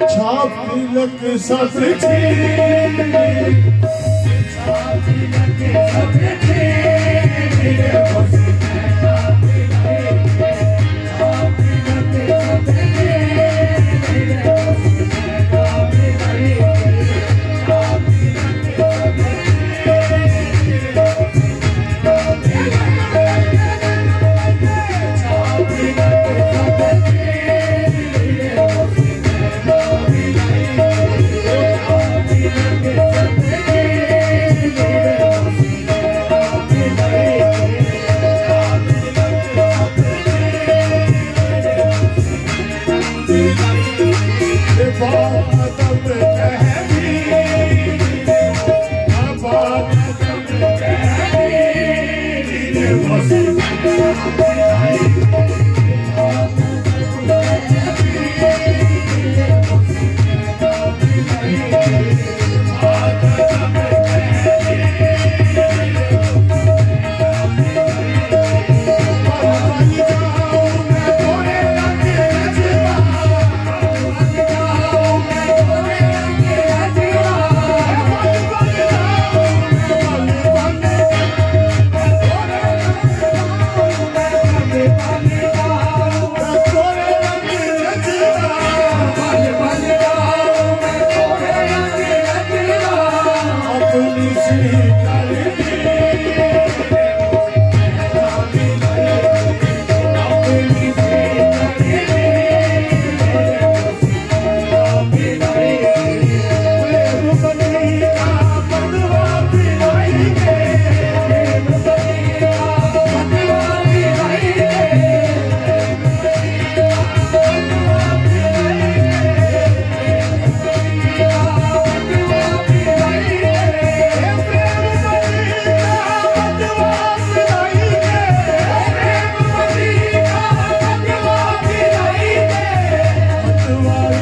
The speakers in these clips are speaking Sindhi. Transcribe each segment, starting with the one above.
लस्त्र it you. Thank you.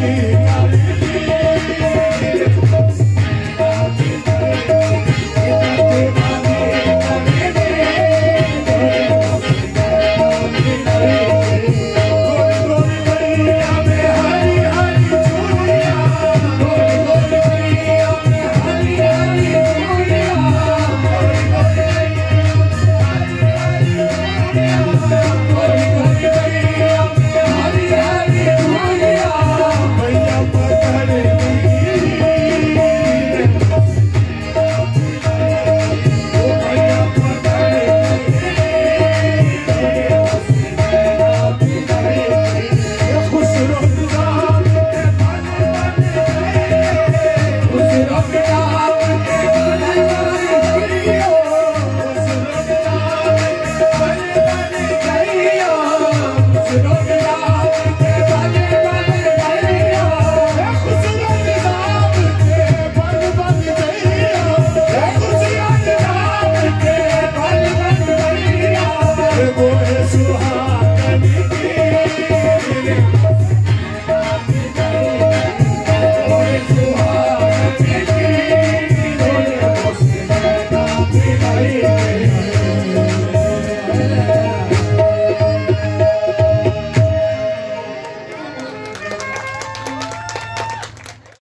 Cali, Cali.